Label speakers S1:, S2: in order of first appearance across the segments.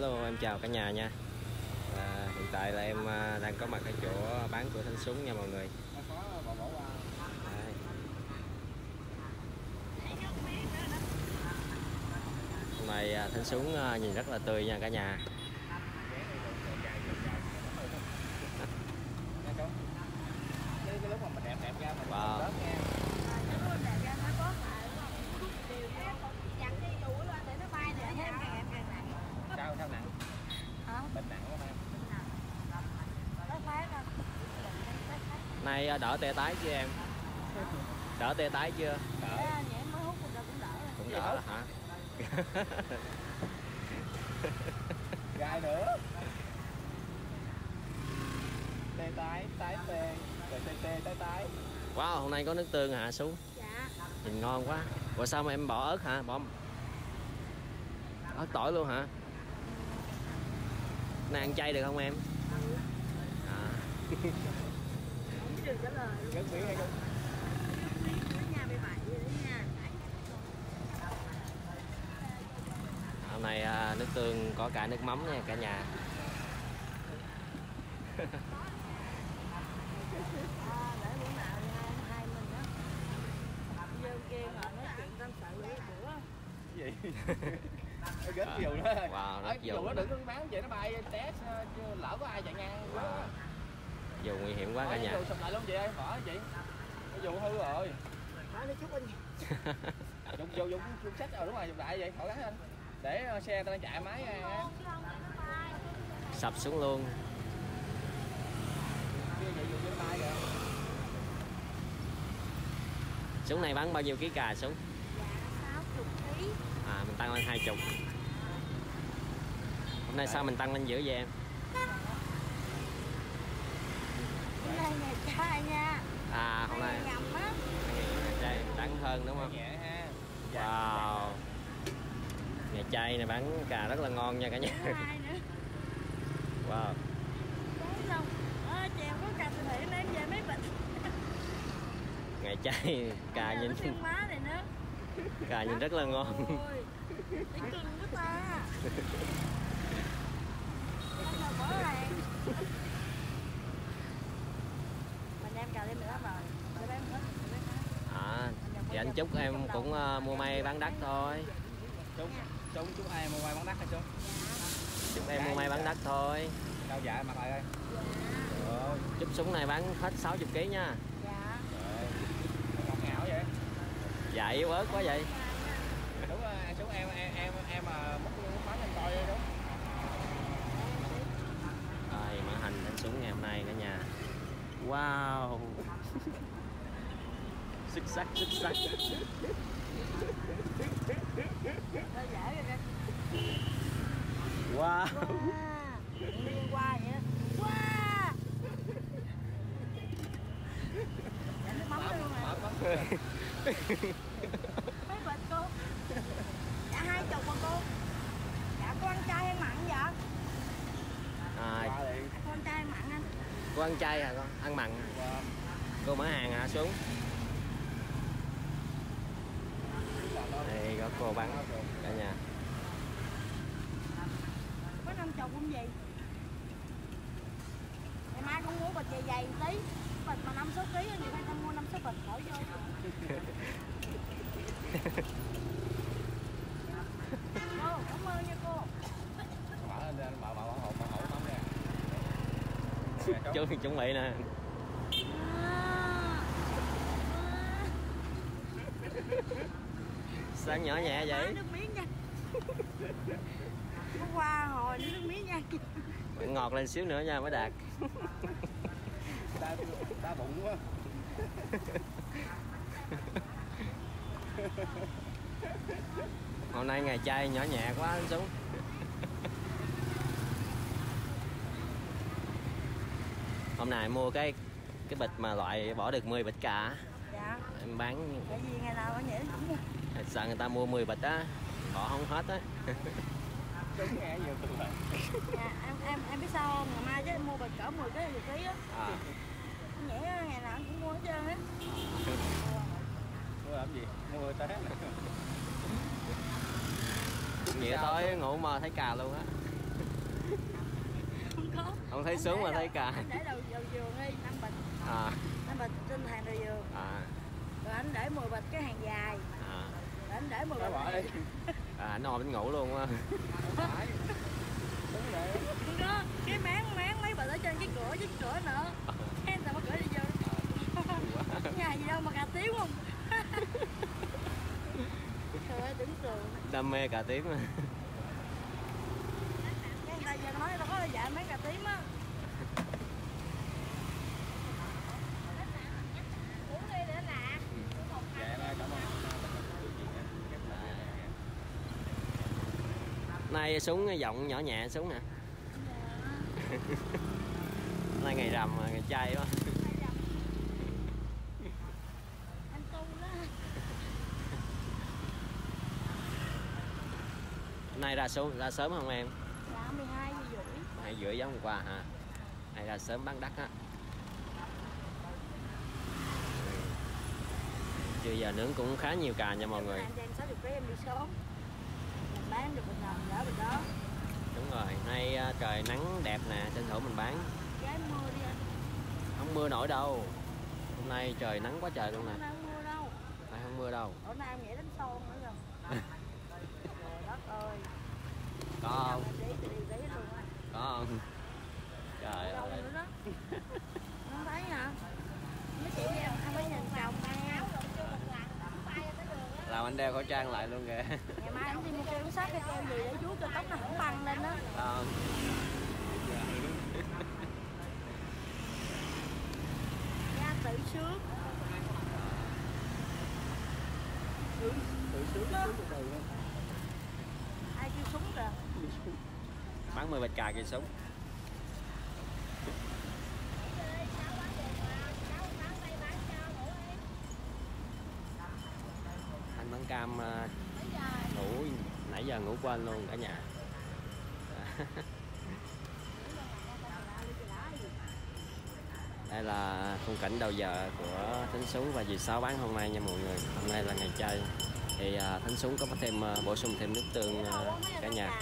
S1: Hello em chào cả nhà nha. À, Hiện tại là em à, đang có mặt ở chỗ bán cửa thanh súng nha mọi người. Đây. Hôm nay à, thanh súng à, nhìn rất là tươi nha cả nhà.
S2: Wow cái lúc mà mình đẹp đẹp ra mình
S1: Wow.
S2: lớp nha sao sao nặng bệnh nặng quá em
S1: Nay à, đỡ tê tái chưa em? Đỡ tê tái chưa?
S2: đỡ
S1: Cũng đỡ là hả?
S2: gai nữa tê tái tái tê rồi tê tê tái tái
S1: Wow hôm nay có nước tương hạ xuống Nhìn ngon quá Ủa sao mà em bỏ ớt hả? Bỏ ớt tỏi luôn hả? Nay ăn chay được không em? À,
S2: hay không
S1: hôm nay à, nước tương có cả nước mắm nha cả nhà.
S2: Gì?
S1: À,
S2: nhiều đó
S1: wow, rất nhiều nữa.
S2: đừng có bán vậy nó bay té ờ, lỡ có ai chạy ngang quá
S1: dù nguy hiểm quá cả nhà.
S2: dù sụp lại luôn chị ơi bỏ chị cái dù hư rồi. Dùng dùng dùng dùng sách rồi đúng rồi dùng đại vậy khỏi gắn anh để ờ, xe ta đang chạy máy ra
S1: sập xuống luôn. Súng này bắn bao nhiêu ký cà súng à mình tăng lên hai chục. Hôm nay sao mình tăng lên dữ vậy em à hôm nay. Chay đắng hơn đúng không?
S2: Nhẹ ha
S1: wow. Ngày chay này bán cà rất là ngon nha cả nhà. Wow. Ngày chay cà nhìn
S3: má này nữa
S1: cà nhìn rất là ngon.
S3: Ôi, thấy cưng quá ta Anh là mở làng Mình đem cà thêm nữa rồi Để bán hết, để bán hết
S1: thì anh chúc em cũng ờ, mua may bán đắt thôi.
S2: Chúng chúng chúng ai mua quay bán đắt hay chúng
S1: chúc em mua may bán đắt thôi.
S2: Đâu dạ mặt lại rồi
S1: chúc súng này bán hết 60 kg nha.
S3: Dạ.
S2: Ngọt ngào vậy?
S1: Dạ yếu ớt quá vậy.
S2: Đúng rồi chúng em em em em mà mất mất bắn em coi đi đúng
S1: rồi mã hành đánh súng ngày hôm nay cả nhà. Wow
S3: xích xác xích xác
S1: wow
S3: Wow Liên qua vậy đó Wow Dạ nước mắm luôn rồi Mấy bệnh cô Dạ hai chục mà cô Dạ có ăn chay hay mặn vậy
S1: à,
S2: qua đi
S3: ăn chay mặn anh
S1: cô ăn chay hả con ăn mặn cô mở hàng hả xuống
S2: làm đâu
S1: đây có cô bán cả nhà.
S3: Có năm chục không gì Ngày mai con mua bịch dày dày tí Bịch mà năm sáu ký nhiều khi con mua năm sáu bịch khỏi vô. Cô, cảm ơn nha cô.
S2: Mở lên lên mở mở mở hộp mở hộp Nè,
S1: chú chuẩn bị nè sáng nhỏ nhẹ vậy?
S3: nước miếng nha. Có qua hồi nước miếng nha.
S1: Ngọt lên xíu nữa nha mới đạt.
S2: Đá đá bụng quá
S1: hôm nay ngày chay nhỏ nhẹ quá anh xuống hôm nay mua cái cái bịch mà loại bỏ được 10 bịch cà
S3: Dạ.
S1: Em bán
S3: Tại vì ngày nào cũng nha
S1: sợ người ta mua 10 bịch á bỏ không hết á.
S2: Đúng nghe nhiều từ rồi
S3: Dạ em em em biết sao không? Ngày mai chứ em mua bịch cỡ 10 cái một ký á.
S1: À,
S3: Nhảy ngày nào cũng mua hết trơn á.
S2: Mua làm gì? Mua té
S1: vậy thôi ngủ mà thấy cà luôn á.
S3: Có.
S1: Không thấy
S3: để
S1: mà thấy cà.
S3: anh để đầu đầu giường đi năm bịch.
S1: À.
S3: Năm bịch trên hàng đầu giường.
S1: À.
S3: Rồi anh để 10 bịch cái hàng dài anh để 10
S2: Nó
S3: bịch
S2: bỏ đi.
S1: à nó ngồi bên ngủ luôn á.
S2: Đúng
S3: đó cái máng máng mấy bịch ở trên cái cửa cái cửa nữa em sao mở cửa đi vô nhà gì đâu mà cà tiếu không trời ơi tưởng tượng
S1: đam mê cà tím à.
S3: cái người ta giờ nói nó có dạy mấy cà tím á uống đi để lạc
S2: Dạ, ba, cảm ơn.
S1: Nay súng giọng nhỏ nhẹ súng nè. Nay ngày rằm mà ngày chay quá.
S3: Anh tu đó.
S1: Nay ra sớm ra sớm không em?
S3: Dạ 12 giờ rưỡi.
S1: Hai rưỡi giống hôm qua hả? Hay ra sớm bán đắt á. Chưa giờ nướng cũng khá nhiều cà nha mọi người.
S3: 60 kg em đi sớm bán được mình làm đỡ mình đó.
S1: Đúng rồi nay à, trời nắng đẹp nè tranh thủ mình bán.
S3: Gái mưa đi anh.
S1: Không mưa nổi đâu. Hôm nay trời nắng quá trời luôn nè.
S3: Không mưa đâu.
S1: Nay không mưa đâu.
S3: Ở nay em nghĩ đến son nữa rồi trời đất ơi.
S1: Có không? có không? Trời ơi.
S3: không thấy hả? Mấy chị em anh mới nhìn chồng đang áo
S1: làm anh đeo khẩu trang lại luôn kìa
S3: ngày mai anh đi mua kem sát cái kem gì để chú cho tóc nó không băng lên đó
S1: Không.
S3: da tự sướng.
S2: Tự sướng sướng từ từ
S3: ai kêu súng kìa?
S1: Bán 10 bịch cà kìa súng. Anh bán cam à, ngủ nãy giờ ngủ quên luôn cả nhà. Đây là khung cảnh đầu giờ của thính súng và dì sáu bán hôm nay nha mọi người. Hôm nay là ngày chơi thì à, thính súng có thêm à, bổ sung thêm nước tương à, cả nhà.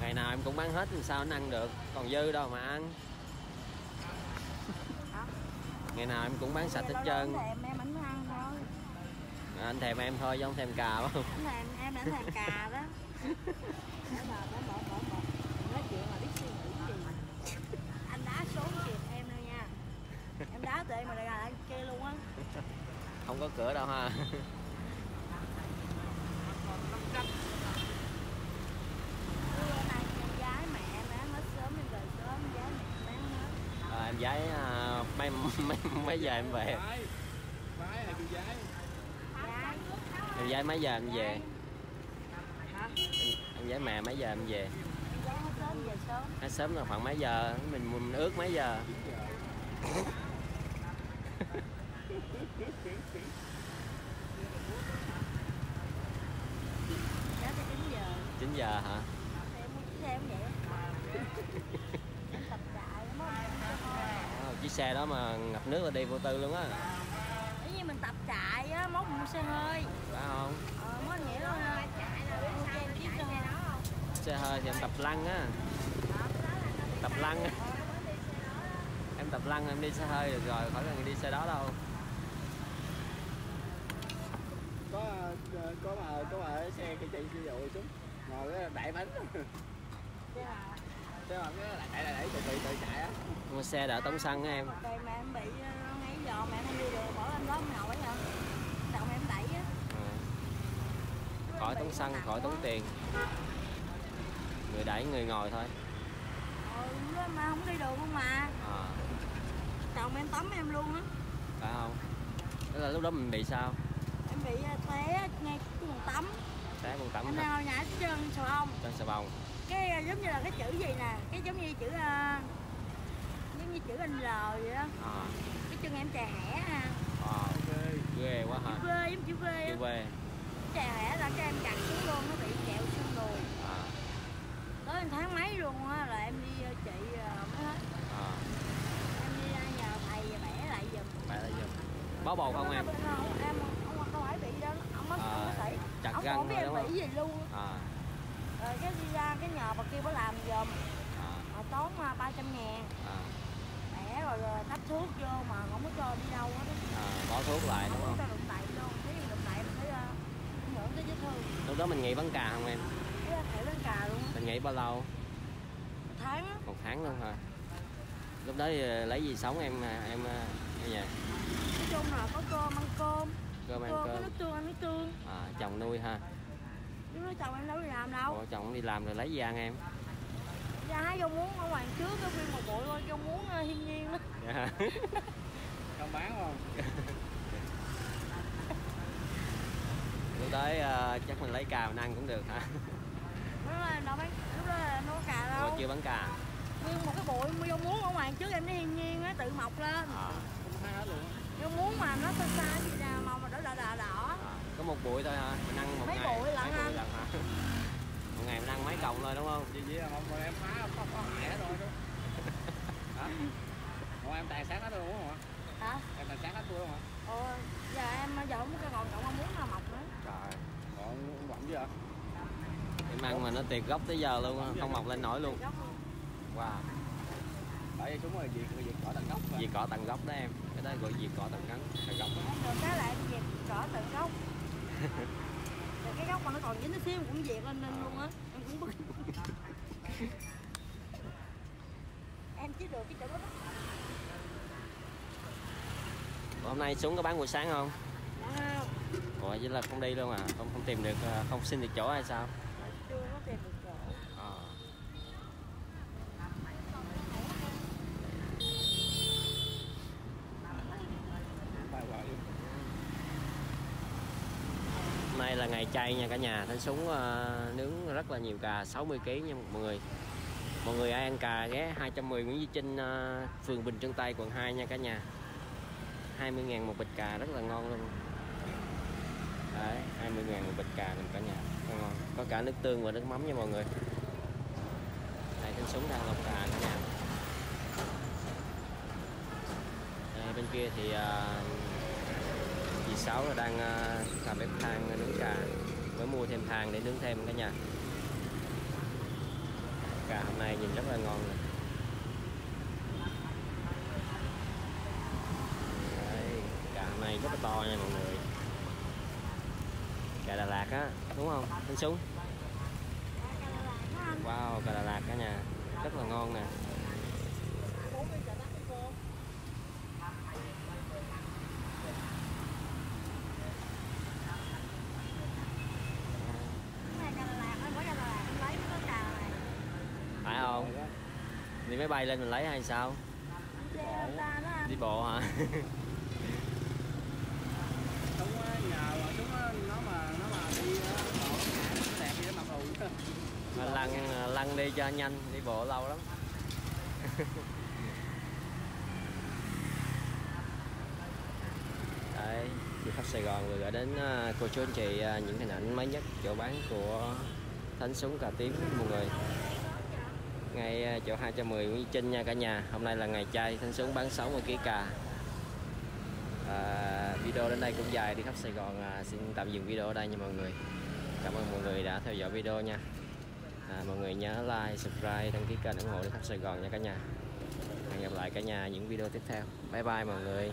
S1: Ngày nào em cũng bán hết thì sao anh ăn được? Còn dư đâu mà ăn. Ngày nào em cũng bán sạch hết trơn.
S3: Em ăn
S1: à, anh thèm em thôi chứ không thèm cà phải không?
S3: Thèm em ảnh thèm cà đó. Bỏ bỏ bỏ bỏ bỏ bỏ nói chuyện mà biết suy nghĩ gì anh đá số kịp em đâu nha. Em đá tụi em mà lại là anh kia luôn á.
S1: Không có cửa đâu ha.
S3: Gái gái
S1: à, em giấy à, mấy mấy mấy giờ em về
S2: Phải. Phải là kêu giái.
S3: gái
S1: em giấy mấy giờ em về.
S3: Hả?
S1: Em giấy mẹ mấy giờ em về.
S3: Gái hết sớm.
S1: Là khoảng mấy giờ mình, mình ước mấy giờ
S3: 9 giờ.
S1: 9 giờ hả?
S3: Mua chiếc xe
S1: đó mà ngập nước là đi vô tư luôn á.
S3: Bởi vì mình tập chạy á, mốt mua xe hơi
S1: phải không
S3: Ờ, mốt nghĩa là chạy là mua cho em chiếc xe hơi đó không?
S1: xe hơi thì em tập lăn á tập lăn em tập lăn em đi xe hơi được rồi khỏi cần đi xe đó đâu
S2: Có ờ, có mà có mà ở xe cái chạy xe dội xuống. Ngồi cái đẩy bánh.
S3: Xe?
S2: Xe mà cái đẩy đẩy đẩy từ từ từ chạy á.
S1: mua xe đỡ tống xăng á em
S3: Rồi mà em bị ờ, ngay giò mà em không đi được, bỏ lên đó ngồi hả? Đầu em đẩy á
S1: Ờ. khỏi tống xăng khỏi tống tiền người đẩy người ngồi thôi.
S3: Ừ, lúc đó mà không đi được không mà.
S1: À,
S3: Chồng em tắm em luôn á.
S1: Phải không? Tức là lúc đó mình bị sao?
S3: Em bị ờ, té ngay cái nguồn tắm.
S1: Té con tắm
S3: Em đang nhảy chân sờ không
S1: trên xà bông
S3: Cái ờ, giống như là cái chữ gì nè? Cái giống như chữ ờ, Giống như chữ anh L vậy đó.
S1: À,
S3: Cái chân em chà hẻ ha
S1: wow. ghê quá
S3: Chữ
S1: hả
S3: V giống chữ V
S1: chưa về
S3: chà hẻ là cái em chặt xuống luôn nó bị kẹo xương đùi.
S1: à,
S3: tới tháng mấy luôn á là em đi ờ, chị ờ, mới hết.
S1: À,
S3: em đi ờ, nhờ thầy bẻ lại giùm.
S1: Phải là giùm. Bó bột không em?
S3: Không em không không phải bị đó ông mất
S1: À,
S3: ông bác sĩ
S1: chặt
S3: ông không biết em
S1: không?
S3: bị gì luôn
S1: à,
S3: rồi cái đi ra cái nhờ bà kia bà làm giùm.
S1: À,
S3: tốn ba trăm ngàn.
S1: À,
S3: bẻ rồi rồi tắp thuốc vô mà không có cho đi đâu hết
S1: à, bỏ thuốc lại đúng
S3: không
S1: không?
S3: có đụng đậy luôn nếu đụng đậy mình thấy uh, ngưỡng tới vết thương.
S1: Lúc đó mình nghỉ bán cà không em
S3: thể lên cà luôn
S1: mình nghỉ bao lâu?
S3: Một tháng á.
S1: Một tháng luôn hả? Lúc đó ờ, lấy gì sống em à, em à, em nhà?
S3: Nói chung là có cơm ăn cơm.
S1: Cơm ăn
S3: cơm có
S1: cơm
S3: nước tương ăn nước tương.
S1: À, chồng nuôi ha?
S3: Chứ nói chồng em đâu đi làm đâu.
S1: Ủa, chồng đi làm rồi lấy gì ăn em?
S3: Hái rau muống ở ngoài trước cái nguyên một bụi thôi rau muống uh, thiên nhiên đó.
S1: Dạ.
S2: không bán không?
S1: Lúc đấy ờ, chắc mình lấy cà mình ăn cũng được hả
S3: là nó bán lúc đó là nó có cà
S1: Ủa,
S3: đâu
S1: chưa bán cà.
S3: Nguyên một cái bụi rau muống ở ngoài trước em thấy thiên nhiên á tự mọc lên.
S1: À,
S2: không thấy hết luôn
S3: rau muống mà nó xa xa gì nào màu mà đỏ đỏ đỏ đỏ.
S1: À, có một bụi thôi hả? Mình ăn một
S3: Mấy
S1: ngày
S3: bụi lận anh.
S1: một ngày mình ăn mấy cọng thôi đúng không?
S2: Gì gì không còn em phá không có, có hại hết rồi đó hả? Ủa, em tàn sát hết luôn đúng không ạ?
S3: Hả?
S2: Em tàn sát hết tôi đúng không ạ?
S3: Ồ, giờ em giờ không có còn cọng rau muống nào mọc nữa.
S1: Trời.
S2: Còn quặn chứ ạ
S1: em ăn mà nó tiệt gốc tới giờ luôn không mọc lên nổi luôn. Wow.
S2: Bởi vì chúng rồi diệt diệt cỏ tận gốc mà.
S1: diệt cỏ tận gốc đó em. Cái đó gọi diệt cỏ tận gốc tận gốc. Đó.
S3: cái em dẹp cỏ tận gốc. Rồi cái gốc mà nó còn dính tí xíu cũng dẹp lên lên luôn á. Em cũng bức em chỉ được cái chỗ đó
S1: hôm nay xuống có bán buổi sáng không?
S3: Đó,
S1: ủa chứ là không đi luôn à? Không không tìm được ờ, không xin được chỗ hay sao
S3: chưa có tìm được chỗ
S1: à.
S2: Phải hoài luôn.
S1: Hôm nay là ngày chay nha cả nhà. Thanh Súng uh, nướng rất là nhiều cà 60 kg nha mọi người. Mọi người ai ăn cà ghé 210 Nguyễn Duy Trinh uh, ờ, phường Bình Trân Tây quận 2 nha cả nhà. 20.000 một bịch cà rất là ngon luôn. Đấy 20 ngàn một bịch cà nè cả nhà. Rất ngon. Có cả nước tương và nước mắm nha mọi người. Đây Thanh Súng đang lọc cà cả nhà. Đây, bên kia thì uh, chị Sáu là đang uh, làm bếp than nướng cà. Mới mua thêm than để nướng thêm cả nhà. Cà hôm nay nhìn rất là ngon nè. Đấy, cà hôm nay rất là to nha mọi người. Cà Đà Lạt á đúng không? Anh
S3: anh
S1: wow cà Đà Lạt cả nhà. Rất là ngon nè
S3: bốn mươi chợ bắt cái cô cái này cà Đà Lạt anh có cà Đà Lạt anh lấy cái cà này
S1: phải không
S2: Rồi đó.
S1: đi máy bay lên mình lấy hay sao? Đi bộ hả?
S2: Nhờ chúng nó mà nó mà đi đẹp mặc
S1: lăn lăn đi cho nhanh đi bộ lâu lắm. Đấy, du khách Sài Gòn vừa gửi đến à, cô chú anh chị à, những hình ảnh mới nhất chỗ bán của Thánh Súng Cà Tím mọi người ngay chỗ 210 Nguyễn Trinh nha cả nhà. Hôm nay là ngày chay thanh Súng bán 60 kg cà. À, video đến đây cũng dài đi khắp Sài Gòn à, xin tạm dừng video ở đây nha mọi người. Cảm ơn mọi người đã theo dõi video nha. À, mọi người nhớ like subscribe đăng ký kênh ủng hộ đi khắp Sài Gòn nha cả nhà. Hẹn gặp lại cả nhà những video tiếp theo. Bye bye mọi người.